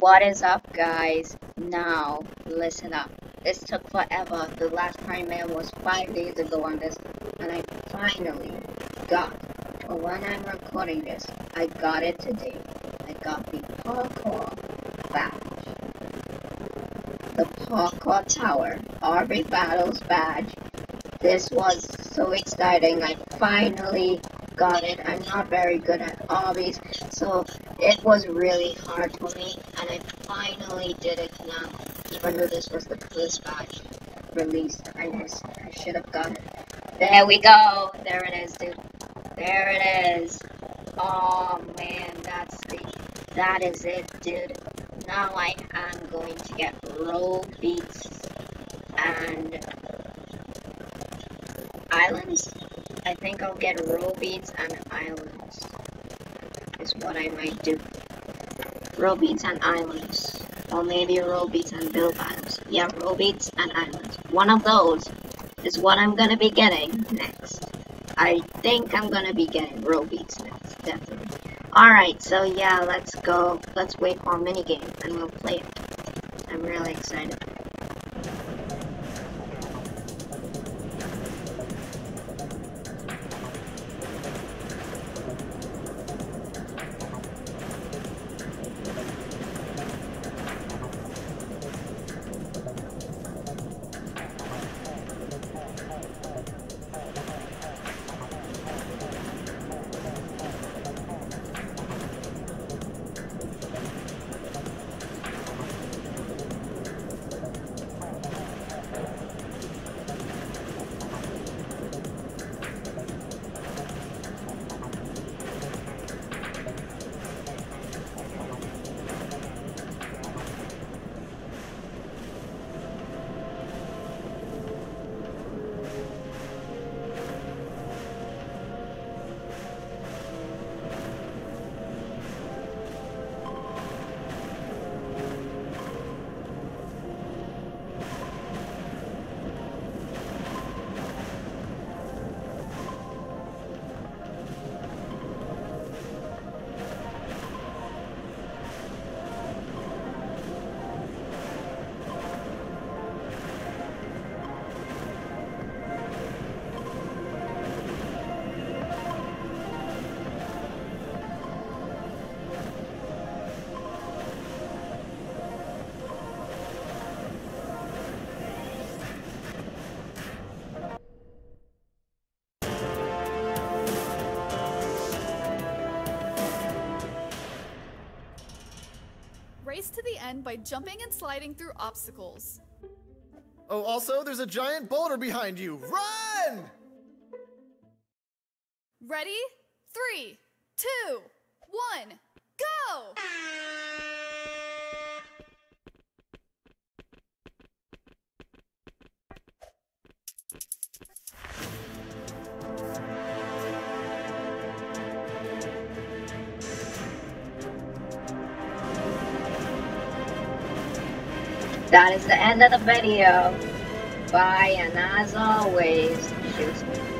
What is up, guys? Now, listen up. This took forever. The last Prime Man was five days ago on this, and I finally got, when I'm recording this, I got it today. I got the Parkour badge. The Parkour Tower, RB Battles badge. This was so exciting. I finally got it. I'm not very good at obbies, so it was really hard for me, and I finally did it now. Even though this was the first batch released, I just I should have got it. There we go. There it is, dude. There it is. Oh man, that's the that is it, dude. Now I am going to get roll beats and islands. I think I'll get roll beats and islands. Is what I might do. Roll beats and islands. Or maybe roll beats and build battles. Yeah, roll beats and islands. One of those is what I'm gonna be getting next. I think I'm gonna be getting roll beats next, definitely. Alright, so yeah, let's go. Let's wait for a minigame and we'll play it. I'm really excited. Race to the end by jumping and sliding through obstacles. Oh, also, there's a giant boulder behind you. Run! Ready? Three, two, one, That is the end of the video. Bye, and as always, shoot.